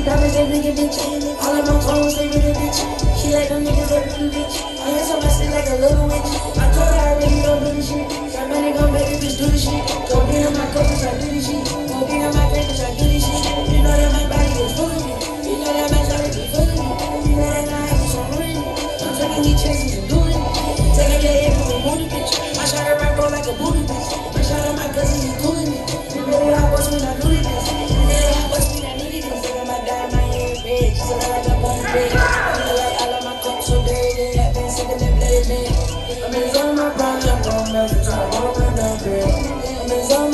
Diamonds and nigga bitch. All of my clones, they really bitch. She like them niggas that really bitch. I guess I'm acting like a little witch. I told her I really don't do this shit. Got money gon' make it, bitch, do this shit. Gon' be on my covers, I do this shit. Gon' be in my papers, I do this shit. You know that my body is full of me. You know that my body is full of me. You know that my eyes is ruining. I'm taking to get baby. All of my cups so dirty, I've been sipping it lately. I'm in zone, my problem, I'm going back to time, I'm going back to I'm in zone.